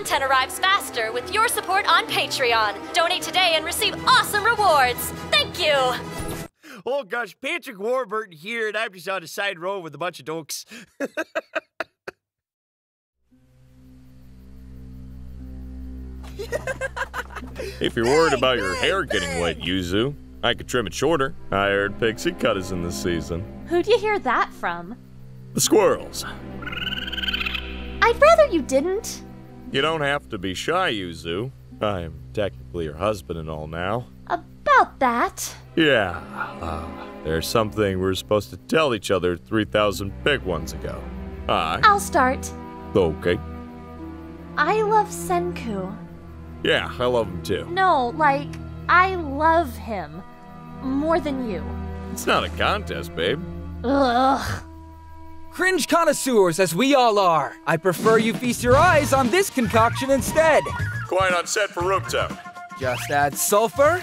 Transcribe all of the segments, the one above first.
content arrives faster with your support on Patreon. Donate today and receive awesome rewards. Thank you. Oh gosh, Patrick Warburton here, and I'm just on a side road with a bunch of dokes. If you're worried about your hair getting wet, Yuzu, I could trim it shorter. I heard Pixie Cut is in this season. Who'd you hear that from? The squirrels. I'd rather you didn't. You don't have to be shy, Yuzu. I am technically your husband and all now. About that. Yeah, uh, there's something we're supposed to tell each other 3,000 big ones ago. I. I'll start. Okay. I love Senku. Yeah, I love him too. No, like, I love him. More than you. It's not a contest, babe. Ugh. Cringe connoisseurs as we all are, I prefer you feast your eyes on this concoction instead. Quiet on set for room temp. Just add sulfur,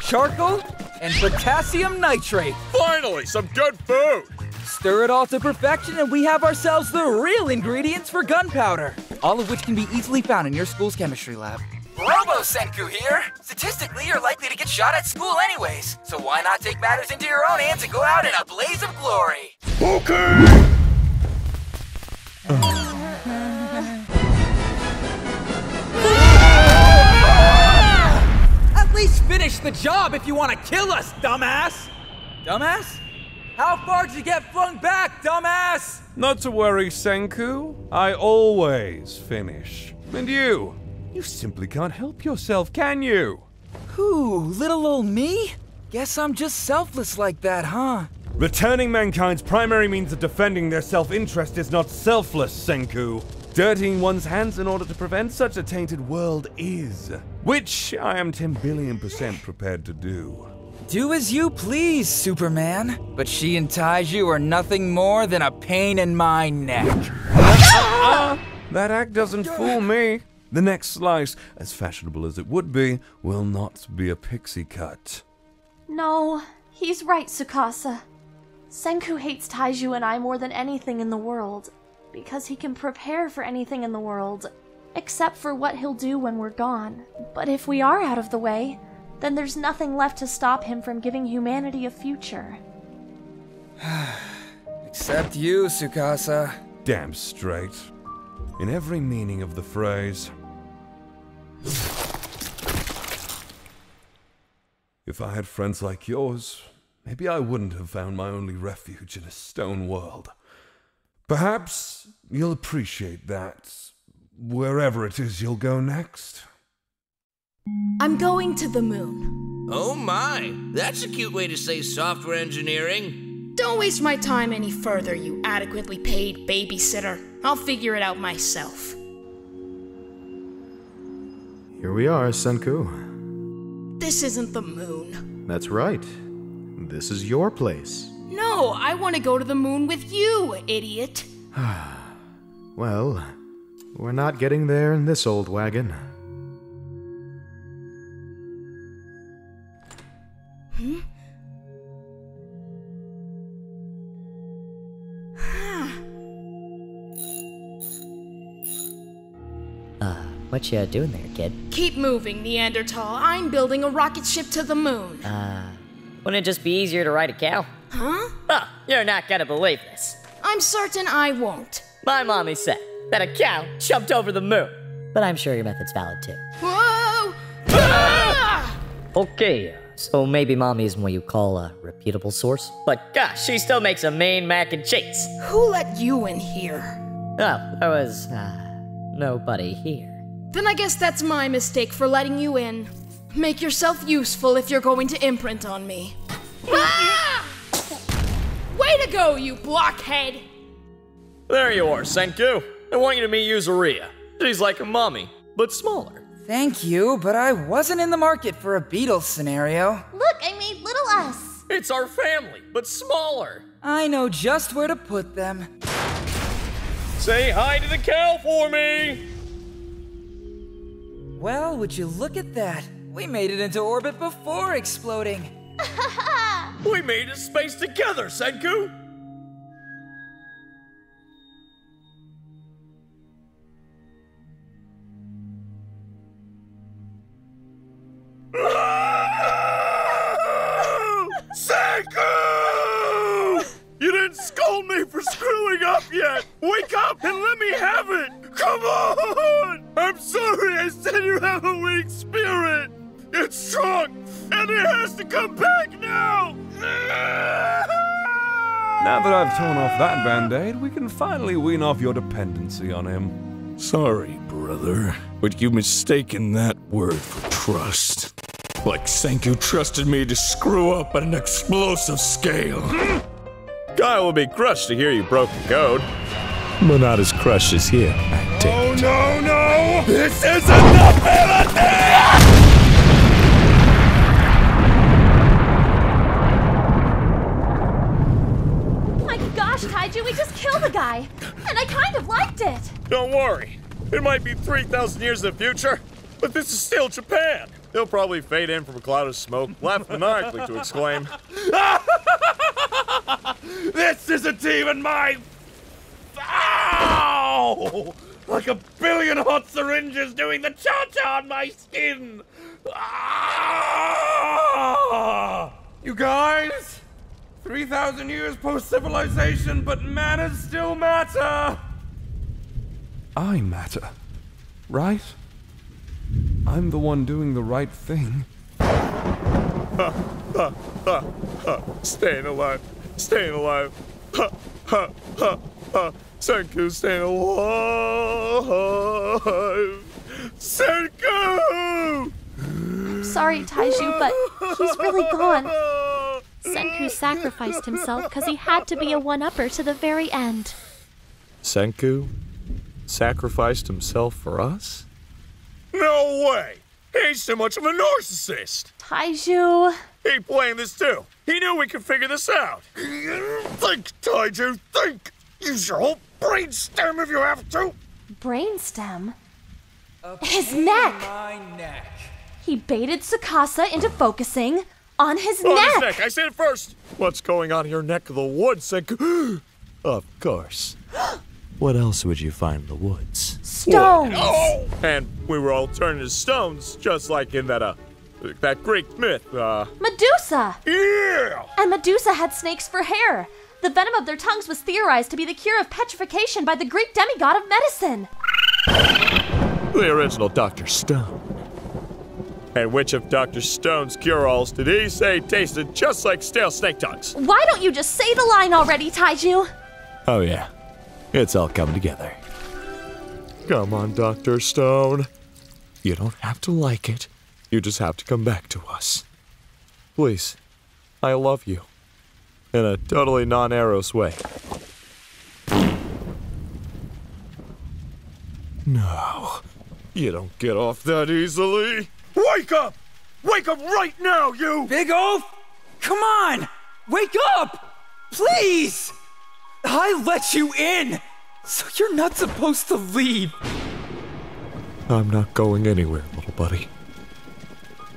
charcoal, and potassium nitrate. Finally, some good food! Stir it all to perfection, and we have ourselves the real ingredients for gunpowder. All of which can be easily found in your school's chemistry lab. Robo Senku here! Statistically, you're likely to get shot at school anyways, so why not take matters into your own hands and go out in a blaze of glory? Okay! Finish the job if you want to kill us, dumbass! Dumbass? How far did you get flung back, dumbass? Not to worry, Senku. I always finish. And you? You simply can't help yourself, can you? Whew, little old me? Guess I'm just selfless like that, huh? Returning mankind's primary means of defending their self interest is not selfless, Senku. Dirtying one's hands in order to prevent such a tainted world is. Which I am 10 billion percent prepared to do. Do as you please, Superman. But she and Taiju are nothing more than a pain in my neck. That act doesn't fool me. The next slice, as fashionable as it would be, will not be a pixie cut. No, he's right, Tsukasa. Senku hates Taiju and I more than anything in the world, because he can prepare for anything in the world, except for what he'll do when we're gone. But if we are out of the way, then there's nothing left to stop him from giving humanity a future. Except you, Tsukasa. Damn straight. In every meaning of the phrase. If I had friends like yours, maybe I wouldn't have found my only refuge in a stone world. Perhaps you'll appreciate that wherever it is you'll go next. I'm going to the moon. Oh my, that's a cute way to say software engineering. Don't waste my time any further, you adequately paid babysitter. I'll figure it out myself. Here we are, Senku. This isn't the moon. That's right. This is your place. No, I want to go to the moon with you, idiot. Well, we're not getting there in this old wagon. Uh, what you doing there, kid? Keep moving, Neanderthal. I'm building a rocket ship to the moon. Uh, wouldn't it just be easier to ride a cow? Huh? Oh, you're not gonna believe this. I'm certain I won't. My mommy said that a cow jumped over the moon. But I'm sure your method's valid too. Whoa! Ah! Okay, so maybe mommy isn't what you call a reputable source? But gosh, she still makes a mean mac and cheese. Who let you in here? Oh, there was, uh, nobody here. Then I guess that's my mistake for letting you in. Make yourself useful if you're going to imprint on me. Ah! Way to go, you blockhead! There you are, Senku. I want you to meet Yuzuriha. She's like a mommy, but smaller. Thank you, but I wasn't in the market for a beetle scenario. Look, I made little us. It's our family, but smaller. I know just where to put them. Say hi to the cow for me. Well, would you look at that? We made it into orbit before exploding. We made a space together, Senku. To come back now! Now that I've torn off that band aid, we can finally wean off your dependency on him. Sorry, brother, but you've mistaken that word for trust. Like Senku trusted me to screw up at an explosive scale. Guy will be crushed to hear you broke the code. But not as crushed as him. Oh no, no! This is ability! My gosh, Taiju, we just killed a guy! And I kind of liked it! Don't worry. It might be 3,000 years in the future, but this is still Japan. They'll probably fade in from a cloud of smoke, laugh maniacally to exclaim, This isn't even my. Ow! Like a billion hot syringes doing the cha cha on my skin! Ah! You guys! 3,000 years post civilization, but manners still matter! I matter, right? I'm the one doing the right thing. Staying alive. Staying alive. Ha, ha, ha, ha. Senku staying alive. Senku! I'm sorry, Taiju, but he's really gone. Senku sacrificed himself because he had to be a one upper to the very end. Senku sacrificed himself for us? No way! He's too much of a narcissist! Taiju. He planned this too. He knew we could figure this out. Think, Taiju, think! Use your whole brainstem if you have to! Brainstem? His neck! My neck. He baited Tsukasa into focusing on his On neck! his neck, I said it first! What's going on in your neck of the woods, Senku? of course. What else would you find in the woods? Stones! Oh! And we were all turned into stones, just like in that, uh, that Greek myth, uh. Medusa! Yeah! And Medusa had snakes for hair. The venom of their tongues was theorized to be the cure of petrification by the Greek demigod of medicine. The original Dr. Stone. And which of Dr. Stone's cure-alls did he say tasted just like stale snake tongues? Why don't you just say the line already, Taiju? Oh, yeah. It's all coming together. Come on, Dr. Stone. You don't have to like it. You just have to come back to us. Please. I love you. In a totally non Eros way. No. You don't get off that easily. Wake up! Wake up right now, you! Big Oaf! Come on! Wake up! Please! I let you in! So you're not supposed to leave. I'm not going anywhere, little buddy.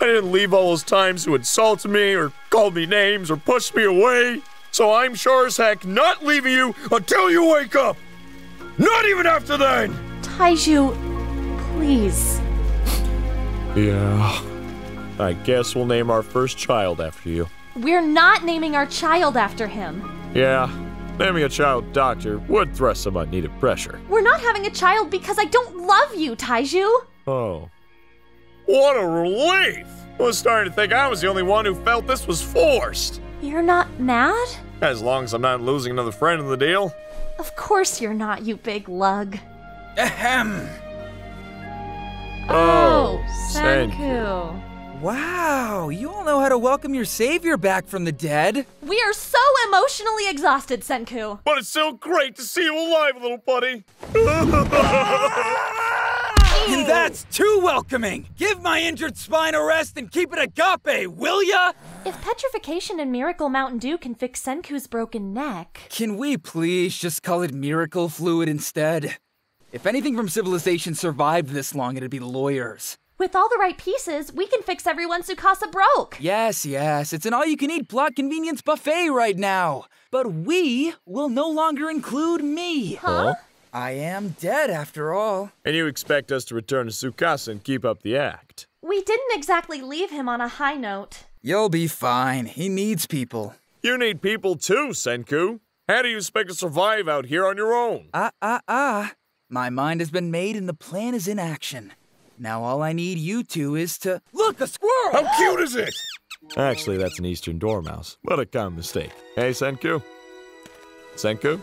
I didn't leave all those times you insulted me or called me names or pushed me away. So I'm sure as heck not leaving you until you wake up. Not even after then. Taiju, please. Yeah. I guess we'll name our first child after you. We're not naming our child after him. Yeah. Naming a child doctor would thrust some unneeded pressure. We're not having a child because I don't love you, Taiju. Oh. What a relief! I was starting to think I was the only one who felt this was forced. You're not mad? As long as I'm not losing another friend in the deal. Of course you're not, you big lug. Ahem. Oh, oh Senku. Wow, you all know how to welcome your savior back from the dead. We are so emotionally exhausted, Senku. But it's so great to see you alive, little buddy. And that's too welcoming. Give my injured spine a rest and keep it agape, will ya? If petrification and Miracle Mountain Dew can fix Senku's broken neck. Can we please just call it miracle fluid instead? If anything from civilization survived this long, it'd be lawyers. With all the right pieces, we can fix everyone Tsukasa broke. Yes, yes, it's an all you can eat plot convenience buffet right now. But we will no longer include me. Huh? I am dead after all. And you expect us to return to Sukasa and keep up the act. We didn't exactly leave him on a high note. You'll be fine. He needs people. You need people too, Senku. How do you expect to survive out here on your own? Ah, ah, ah. My mind has been made and the plan is in action. Now all I need you two is to look a squirrel. How cute is it? Actually, that's an Eastern dormouse. What a common mistake. Hey, Senku? Senku?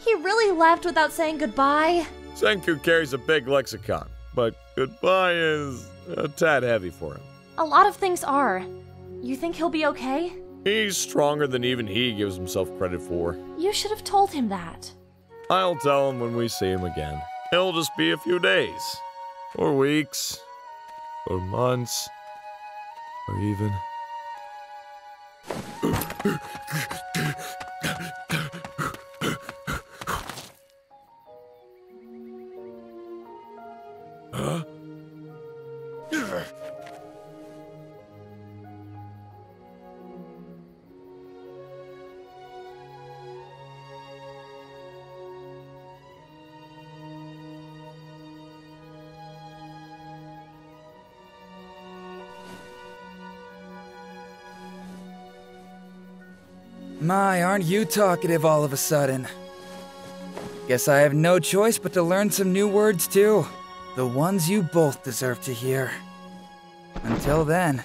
He really left without saying goodbye. Senku carries a big lexicon, but goodbye is a tad heavy for him. A lot of things are. You think he'll be okay? He's stronger than even he gives himself credit for. You should have told him that. I'll tell him when we see him again. It'll just be a few days, or weeks, or months, or even. My, aren't you talkative all of a sudden? Guess I have no choice but to learn some new words too. The ones you both deserve to hear. Until then.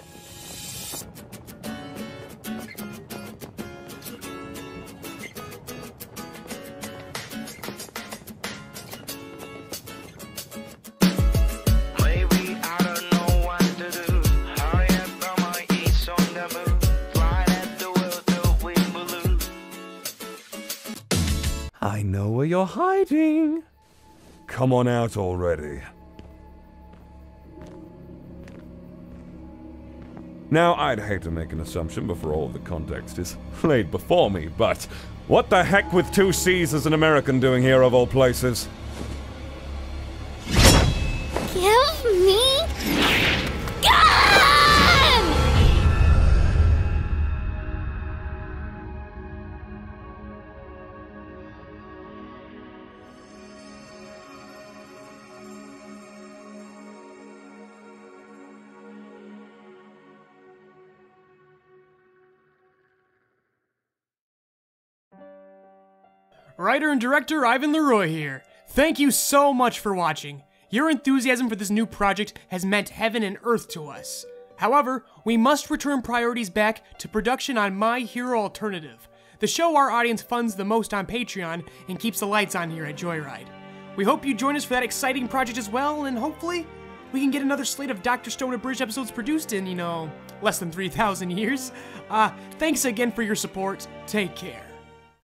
I know where you're hiding. Come on out already. Now, I'd hate to make an assumption before all the context is laid before me, but what the heck with two C's is an American doing here of all places? Writer and director Ivan Leroy here. Thank you so much for watching. Your enthusiasm for this new project has meant heaven and earth to us. However, we must return priorities back to production on My Hero Alternative, the show our audience funds the most on Patreon and keeps the lights on here at Joyride. We hope you join us for that exciting project as well, and hopefully, we can get another slate of Dr. Stone Abridged episodes produced in, you know, less than 3,000 years. Uh, thanks again for your support. Take care.